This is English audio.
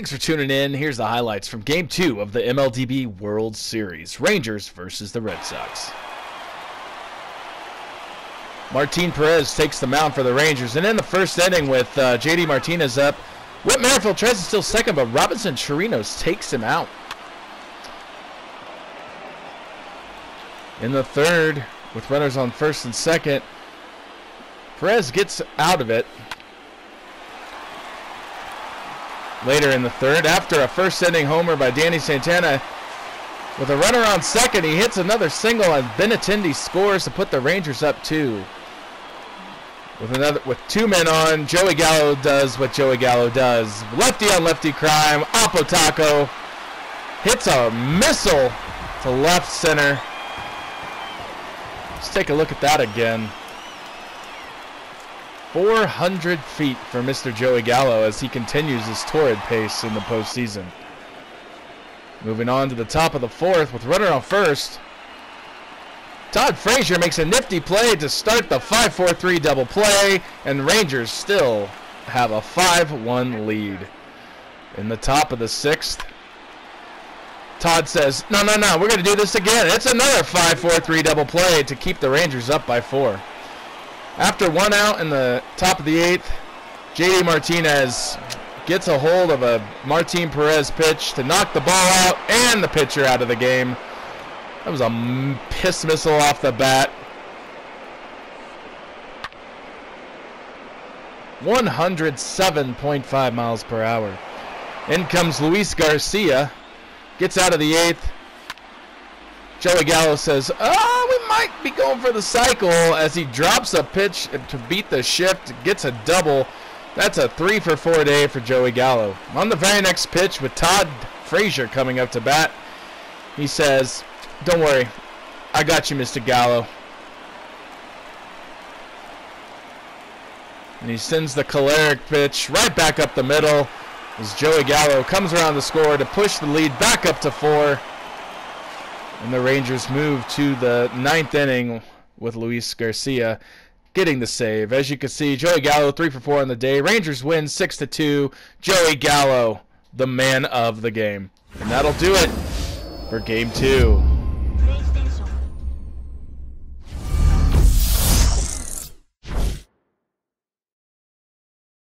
Thanks for tuning in. Here's the highlights from Game 2 of the MLDB World Series Rangers versus the Red Sox. Martin Perez takes the mound for the Rangers, and in the first inning with uh, JD Martinez up, Whit Merrifield tries to steal second, but Robinson Chirinos takes him out. In the third, with runners on first and second, Perez gets out of it. Later in the third, after a first inning homer by Danny Santana, with a runner on second, he hits another single and Benintendi scores to put the Rangers up two. With another with two men on, Joey Gallo does what Joey Gallo does. Lefty on lefty crime. Oppo hits a missile to left center. Let's take a look at that again. 400 feet for Mr. Joey Gallo as he continues his torrid pace in the postseason. Moving on to the top of the fourth with runner on first. Todd Frazier makes a nifty play to start the 5-4-3 double play, and Rangers still have a 5-1 lead. In the top of the sixth, Todd says, no, no, no, we're going to do this again. It's another 5-4-3 double play to keep the Rangers up by four. After one out in the top of the eighth, J.D. Martinez gets a hold of a Martin Perez pitch to knock the ball out and the pitcher out of the game. That was a piss missile off the bat. 107.5 miles per hour. In comes Luis Garcia. Gets out of the eighth. Joey Gallo says, oh, might be going for the cycle as he drops a pitch to beat the shift, gets a double. That's a three for four day for Joey Gallo. On the very next pitch with Todd Frazier coming up to bat, he says, don't worry. I got you, Mr. Gallo. And he sends the choleric pitch right back up the middle as Joey Gallo comes around the score to push the lead back up to four. And the Rangers move to the ninth inning with Luis Garcia getting the save. As you can see, Joey Gallo three for four on the day. Rangers win six to two. Joey Gallo, the man of the game. And that'll do it for game two.